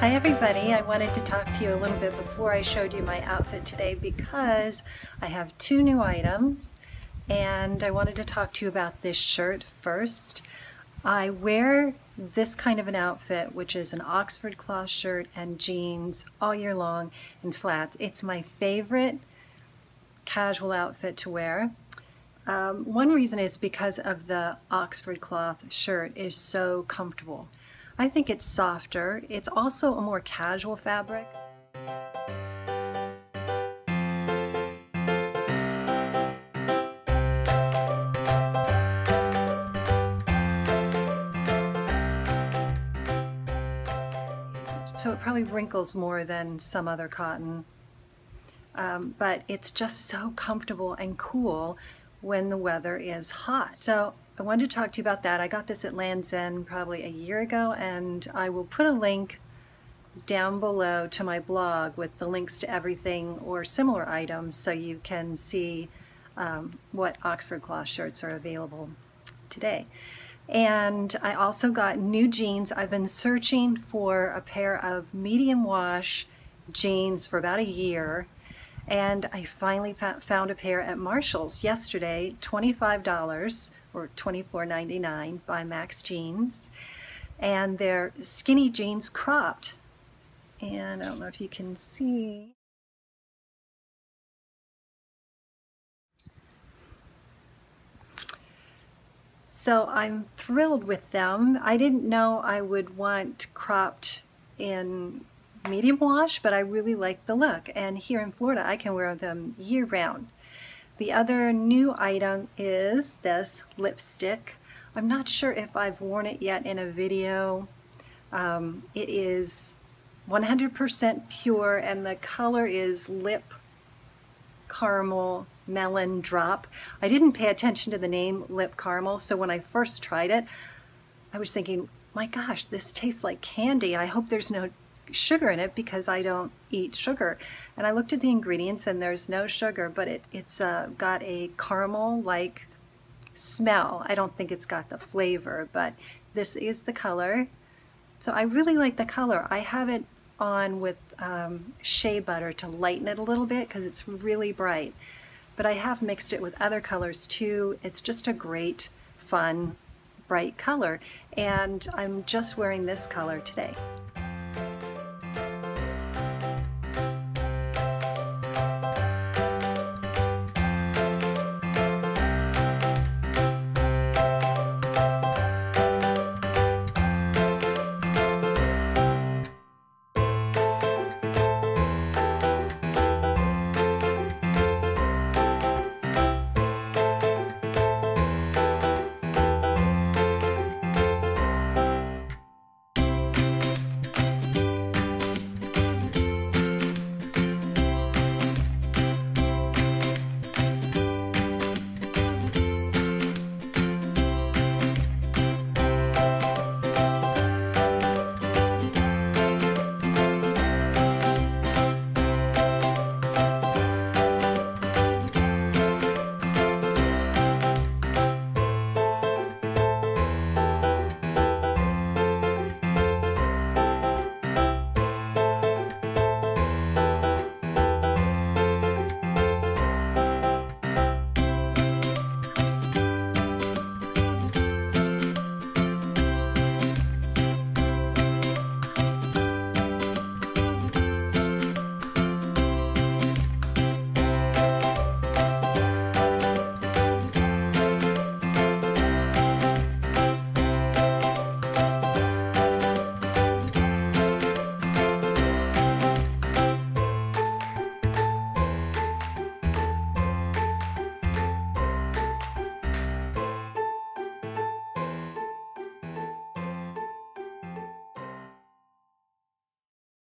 Hi everybody, I wanted to talk to you a little bit before I showed you my outfit today because I have two new items and I wanted to talk to you about this shirt first. I wear this kind of an outfit, which is an Oxford cloth shirt and jeans all year long in flats. It's my favorite casual outfit to wear. Um, one reason is because of the Oxford cloth shirt is so comfortable. I think it's softer. It's also a more casual fabric. So it probably wrinkles more than some other cotton. Um, but it's just so comfortable and cool when the weather is hot. So I wanted to talk to you about that. I got this at Lands' End probably a year ago, and I will put a link down below to my blog with the links to everything or similar items so you can see um, what Oxford cloth shirts are available today. And I also got new jeans. I've been searching for a pair of medium wash jeans for about a year and I finally found a pair at Marshall's yesterday, $25 or $24.99 by Max Jeans. And they're skinny jeans cropped. And I don't know if you can see. So I'm thrilled with them. I didn't know I would want cropped in medium wash, but I really like the look. And here in Florida, I can wear them year round. The other new item is this lipstick. I'm not sure if I've worn it yet in a video. Um, it is 100% pure and the color is lip caramel melon drop. I didn't pay attention to the name lip caramel, so when I first tried it, I was thinking, my gosh, this tastes like candy. I hope there's no sugar in it because I don't eat sugar. And I looked at the ingredients and there's no sugar, but it, it's uh, got a caramel-like smell. I don't think it's got the flavor, but this is the color. So I really like the color. I have it on with um, shea butter to lighten it a little bit because it's really bright. But I have mixed it with other colors too. It's just a great, fun, bright color. And I'm just wearing this color today.